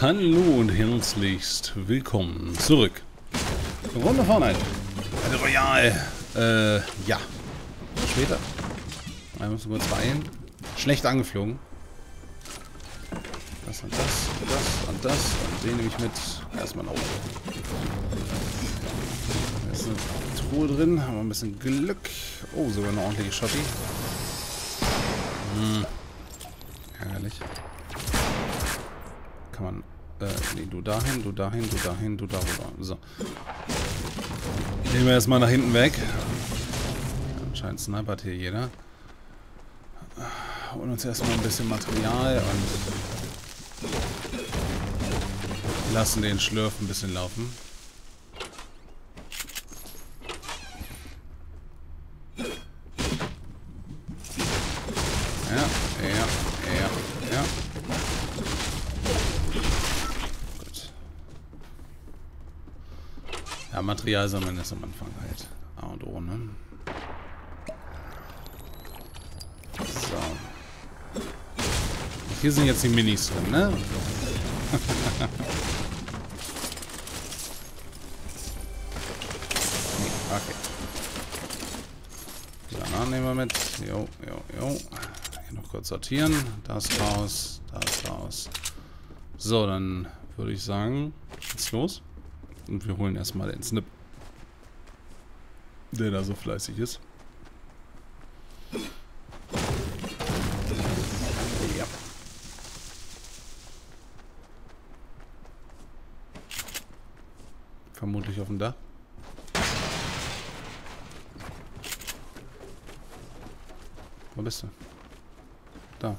Hallo und herzlichst willkommen zurück. Runde. Battle Royale. Äh, ja. Später. Wir müssen kurz beeilen. Schlecht angeflogen. Das und das, das und das. Und den nehme ich mit. Erstmal nach oben. Da ist eine Truhe drin. Haben wir ein bisschen Glück. Oh, sogar eine ordentliche Schotti. Hm. Ärgerlich. Kann man... Äh, nee, du dahin, du dahin, du dahin, du darüber. So. Nehmen wir erstmal nach hinten weg. Anscheinend snipert hier jeder. Holen uns erstmal ein bisschen Material und lassen den Schlürf ein bisschen laufen. Ja, ja, ja, ja. Gut. Ja, Material sammeln ist am Anfang halt A und O, ne? So. Hier sind jetzt die Minis drin, ne? okay. Granaten nehmen wir mit. Jo, jo, jo. Hier noch kurz sortieren. Das raus, das raus. So, dann würde ich sagen, geht's los. Und wir holen erstmal den Snip. Der da so fleißig ist. Vermutlich auf dem Dach. Wo bist du? Da.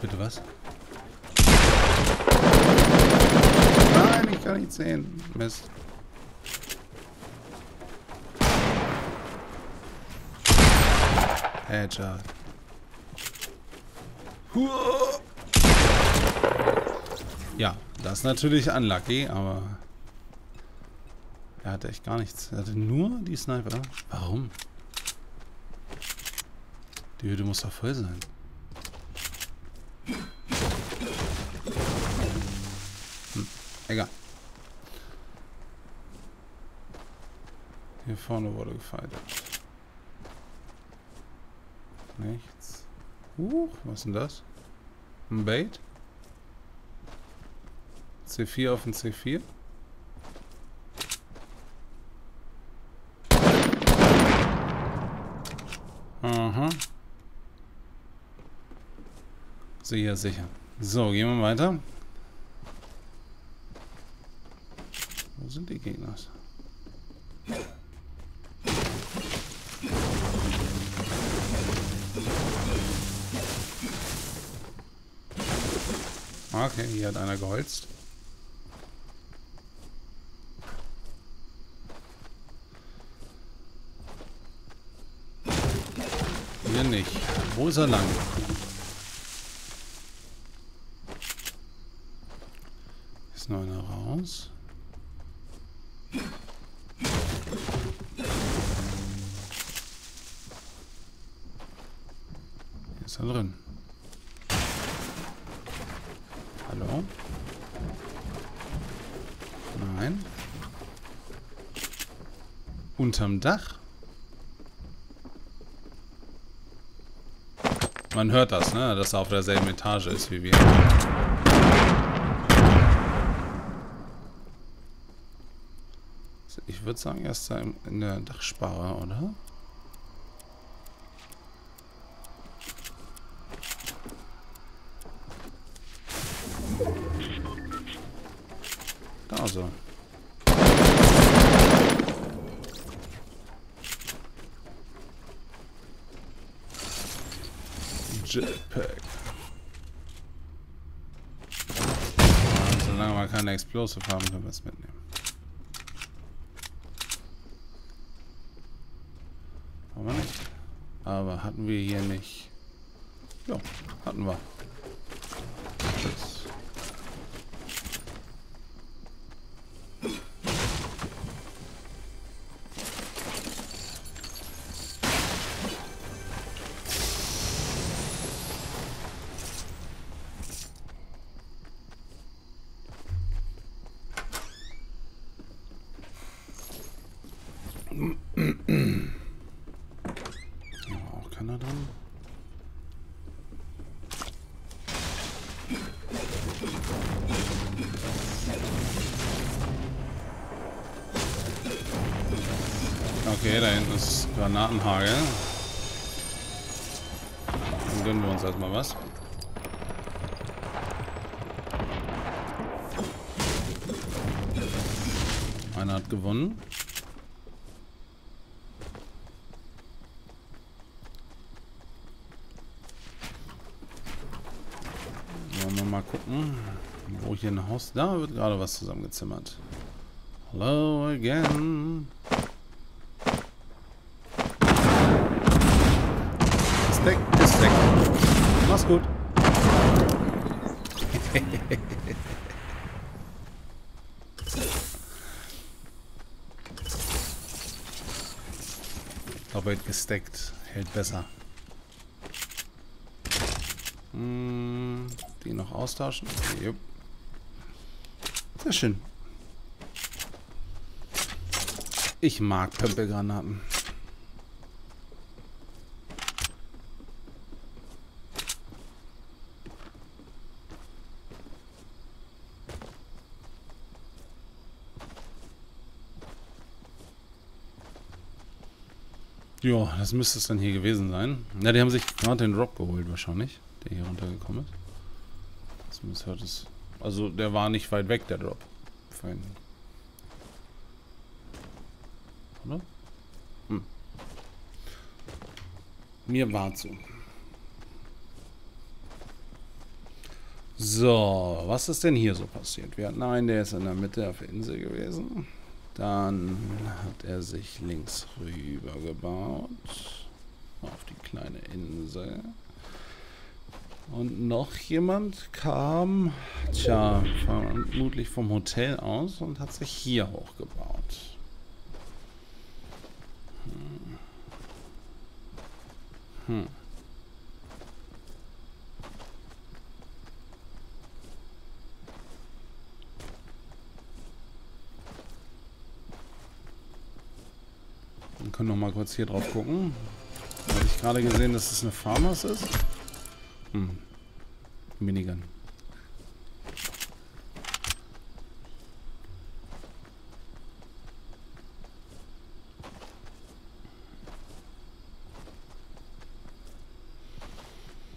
Bitte was? Nein, ich kann nicht sehen. Mist. Headshot. Ja, das ist natürlich unlucky, aber er hatte echt gar nichts. Er hatte nur die Sniper. Warum? Die Hütte muss doch voll sein. Hm, egal. Hier vorne wurde gefeiert. Nichts. Huch, was ist denn das? Ein Bait? C4 auf den C4? Aha. Sicher, sicher. So, gehen wir weiter. Hier hat einer geholzt. Hier nicht. Wo ist er lang? Ist noch einer raus? Hier ist er drin. Hallo? Nein. Unterm Dach? Man hört das, ne? Dass er auf derselben Etage ist wie wir. Ich würde sagen, er ist da in der Dachsparre, oder? Da so. Jetpack. Ja, solange wir Explosive haben, können wir es mitnehmen. Haben wir nicht. Aber hatten wir hier nicht. Ja, hatten wir. Okay, da hinten ist Granatenhagel. Dann gönnen wir uns erstmal was. Einer hat gewonnen. Wollen wir mal gucken, wo hier ein Haus... Da wird gerade was zusammengezimmert. Hello again. Ist weg, ist weg. Mach's gut. Doppelt gesteckt. Hält besser. Hm, die noch austauschen. Jupp. Sehr schön. Ich mag Pömpelgranaten. Ja, das müsste es dann hier gewesen sein. Ja, die haben sich gerade den Drop geholt wahrscheinlich, der hier runtergekommen ist. Zumindest hört es. Also der war nicht weit weg, der Drop. Vorhin. Oder? Hm. Mir war zu. So, was ist denn hier so passiert? Wir hatten einen, der ist in der Mitte auf der Insel gewesen. Dann hat er sich links rüber gebaut. Auf die kleine Insel. Und noch jemand kam, tja, vermutlich vom Hotel aus und hat sich hier hochgebaut. Hm. Hm. Wir können noch mal kurz hier drauf gucken. Habe ich gerade gesehen, dass es eine Farmers ist? Hm. Minigun.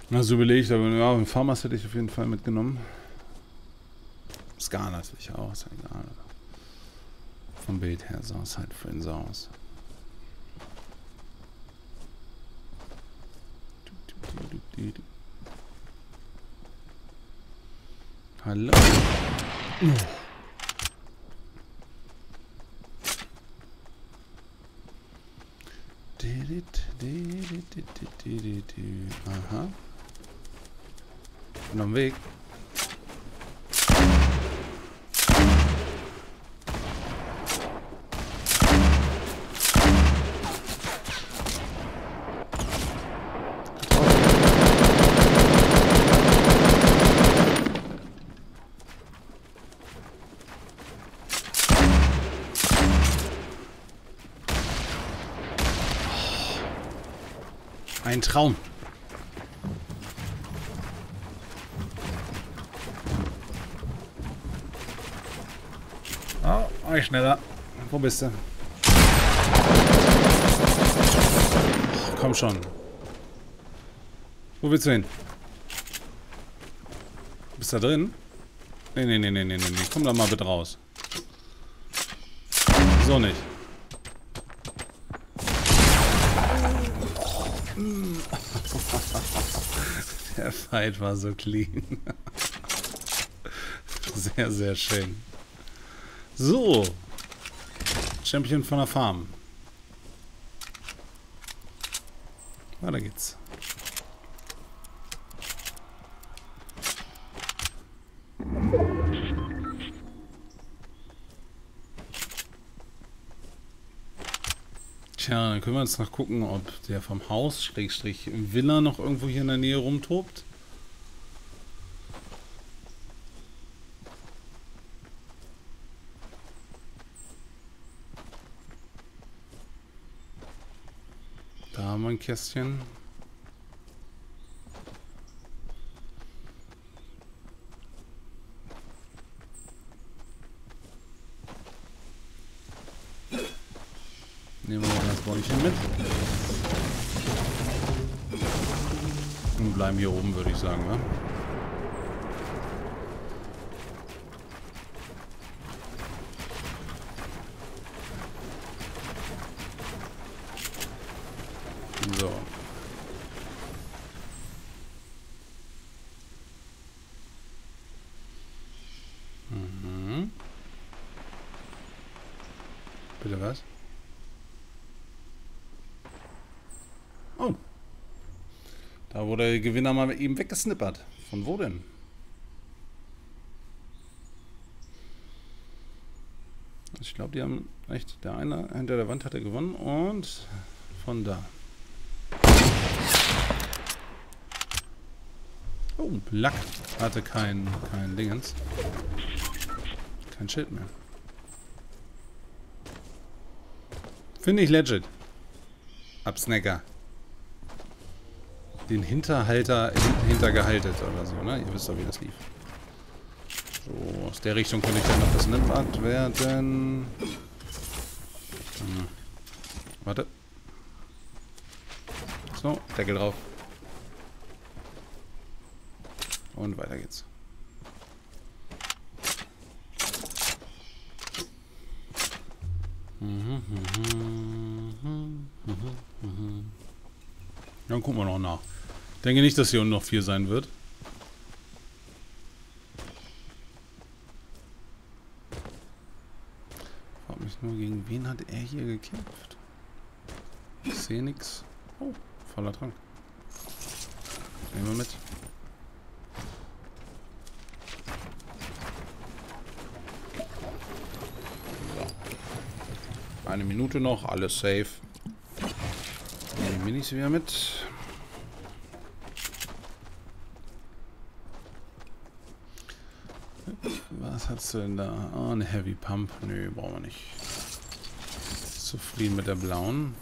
Also überlegt, aber ja, ein Farmers hätte ich auf jeden Fall mitgenommen. Scar natürlich auch, ist egal. Vom Bild her sah es halt vorhin so aus. Hallo. Aha. Bin am Weg. Ein Traum. Oh, euch schneller. Wo bist du? komm schon. Wo willst du hin? Bist du da drin? Nee, nee, nee, nee, nee, nee. Komm da mal bitte raus. So nicht. Der Fight war so clean. Sehr, sehr schön. So. Champion von der Farm. Weiter geht's. Tja, dann können wir jetzt noch gucken, ob der vom Haus, Schrägstrich, Villa noch irgendwo hier in der Nähe rumtobt. Da haben wir ein Kästchen. Schweinchen mit. Und bleiben hier oben, würde ich sagen, ne? So. Mhm. Bitte was? Oh. Da wurde der Gewinner mal eben weggesnippert. Von wo denn? Ich glaube, die haben echt, der eine hinter der Wand hatte gewonnen und von da. Oh, Lack hatte kein, kein Dingens. Kein Schild mehr. Finde ich legit. Absnacker. Den Hinterhalter hintergehaltet oder so, ne? Ihr wisst doch, wie das lief. So, aus der Richtung könnte ich dann noch gesnippert werden. Hm. Warte. So, Deckel drauf. Und weiter geht's. Dann gucken wir noch nach. Denke nicht, dass hier unten noch viel sein wird. Ich frage mich nur, gegen wen hat er hier gekämpft? Ich sehe nichts. Oh, voller Trank. Nehmen wir mit. Eine Minute noch, alles safe. Nehmen die Minis wieder mit. Da? Oh, eine Heavy Pump. Nö, brauchen wir nicht. Zufrieden mit der blauen.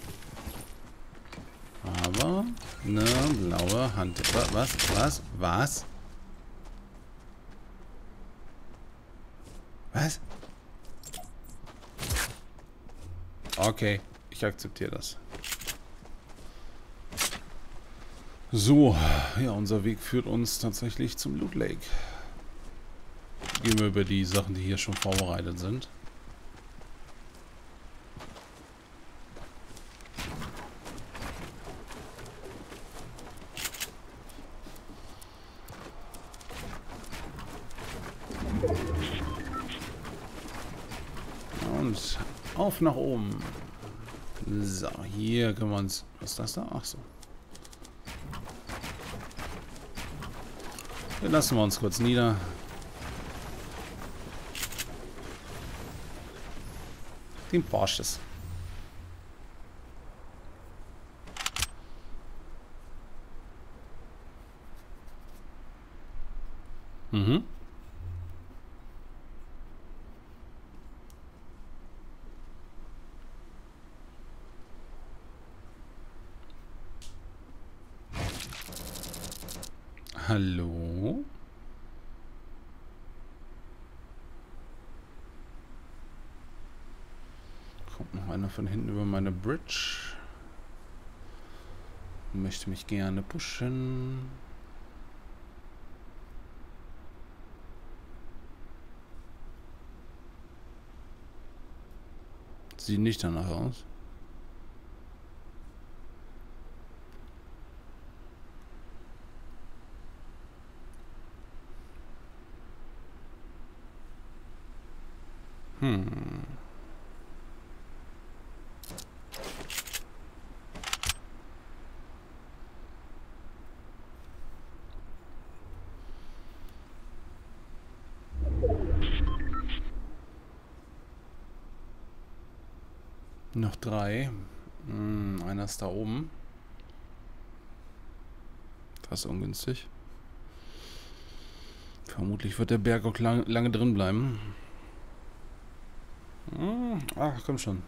Aber eine blaue Hand. Was? Was? Was? Was? Okay, ich akzeptiere das. So, ja, unser Weg führt uns tatsächlich zum Loot Lake. Gehen wir über die Sachen, die hier schon vorbereitet sind. Und auf nach oben. So, hier können wir uns... Was ist das da? Ach so. Hier lassen wir uns kurz nieder. Den Porsches. Mhm. Hallo? Kommt noch einer von hinten über meine Bridge. Möchte mich gerne pushen. Sieht nicht danach aus. Hm. Noch drei. Hm, einer ist da oben. Das ist ungünstig. Vermutlich wird der Berg auch lang, lange drin bleiben. Hm, ach, komm schon.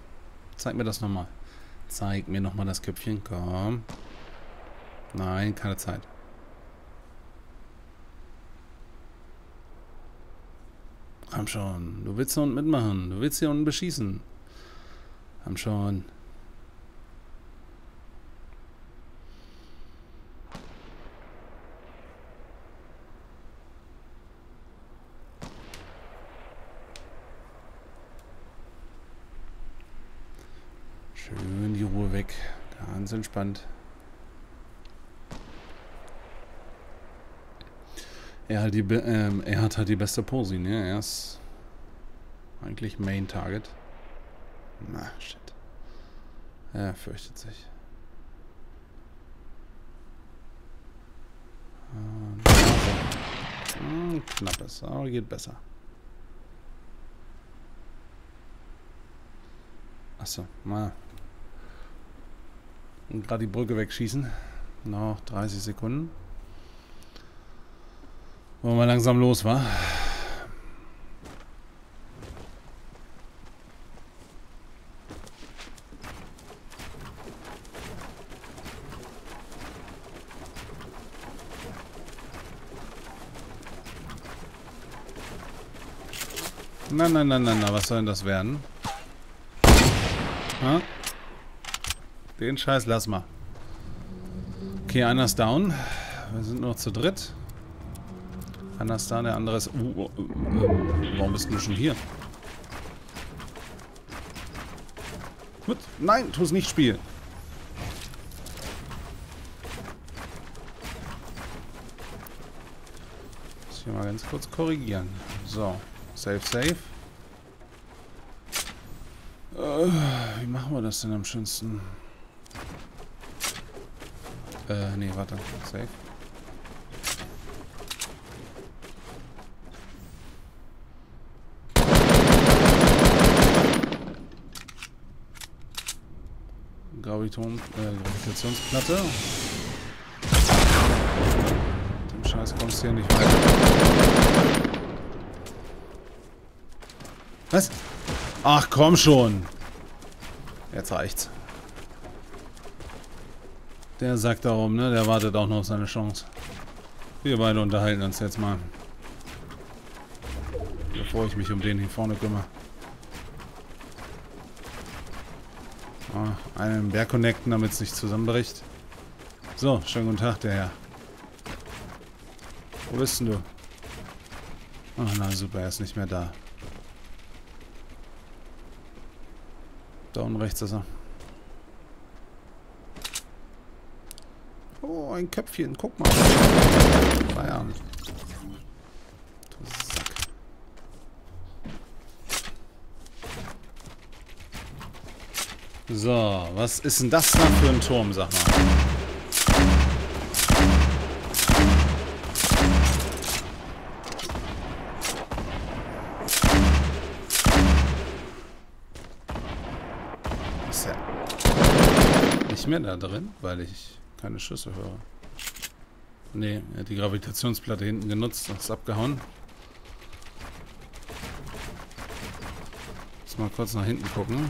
Zeig mir das nochmal. Zeig mir nochmal das Köpfchen. Komm. Nein, keine Zeit. Komm schon. Du willst hier unten mitmachen. Du willst hier unten beschießen. Komm schon. Schön die Ruhe weg. Ganz entspannt. Er hat, die, ähm, er hat halt die beste Posi, ne? Er ist eigentlich Main Target. Na, shit. Er fürchtet sich. Hm, knappes, aber geht besser. Achso, mal. Und gerade die Brücke wegschießen. Noch 30 Sekunden. Wollen wir langsam los, wa? Nein, nein, nein, nein, nein, was soll denn das werden? Ha? Den Scheiß lass mal. Okay, einer ist down. Wir sind noch zu dritt. Einer ist da, der andere ist... Uh, uh, uh, warum bist du schon hier? Gut. Nein, tu es nicht spielen. Muss ich hier mal ganz kurz korrigieren. So. Safe, safe. Wie machen wir das denn am schönsten? Äh, nee, warte. Safe. Graviton, äh, Gravitationsplatte. Mit dem Scheiß kommst du hier nicht weiter. Was? Ach, komm schon. Jetzt reicht's. Der sagt darum, ne? Der wartet auch noch auf seine Chance. Wir beide unterhalten uns jetzt mal. Bevor ich mich um den hier vorne kümmere. Oh, einen Berg connecten, damit es nicht zusammenbricht. So, schönen guten Tag, der Herr. Wo bist denn du? Ach, na super, er ist nicht mehr da. Da unten rechts ist er. Oh, ein Köpfchen. Guck mal. Feierabend. Du Sack. So, was ist denn das da für ein Turm, sag mal? Mehr da drin, weil ich keine Schüsse höre. Ne, er hat die Gravitationsplatte hinten genutzt, ist abgehauen. Muss mal kurz nach hinten gucken.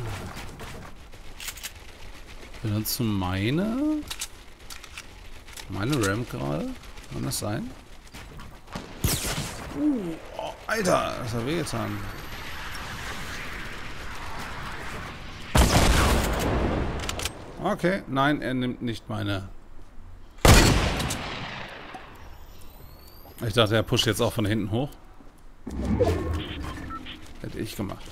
Benutze meine... Meine RAM gerade? Kann das sein? Uh, oh, Alter, das hat wehgetan. Okay, nein, er nimmt nicht meine... Ich dachte, er pusht jetzt auch von hinten hoch. Hätte ich gemacht.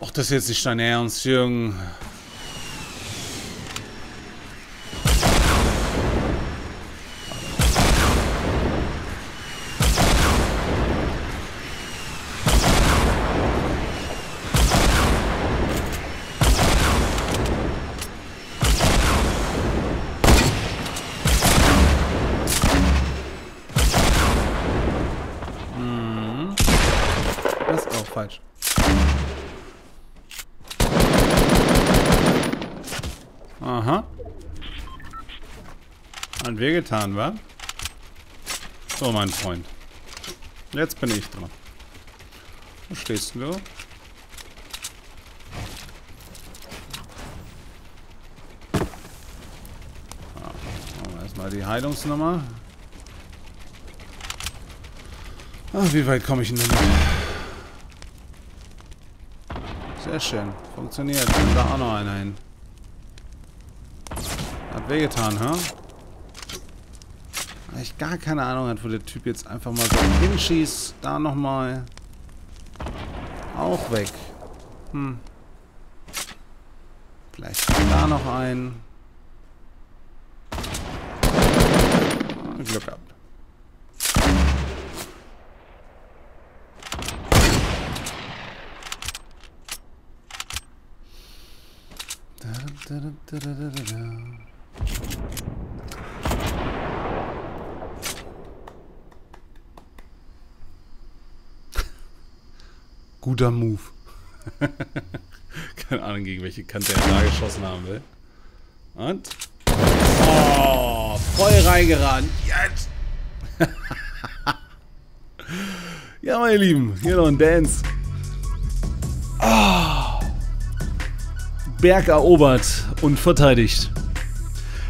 Och, das ist jetzt nicht dein Ernst, Jürgen. Falsch. Aha. Hat wehgetan, wa? So, mein Freund. Jetzt bin ich dran. Wo stehst du? Ah, erstmal die Heilungsnummer. Ach, wie weit komme ich denn damit? Sehr schön. Funktioniert. Da auch noch einer hin. Hat wehgetan, hä? Ich gar keine Ahnung hat, wo der Typ jetzt einfach mal so hinschießt. Da nochmal. Auch weg. Hm. Vielleicht da noch ein. Glück gehabt. Guter Move. Keine Ahnung, gegen welche Kante er da geschossen haben will. Und? Oh, voll reingerannt. Jetzt! ja, meine Lieben, hier noch ein Dance. Berg erobert und verteidigt.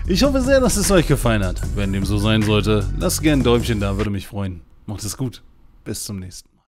Ich hoffe sehr, dass es euch gefallen hat. Wenn dem so sein sollte, lasst gerne ein Däumchen da, würde mich freuen. Macht es gut. Bis zum nächsten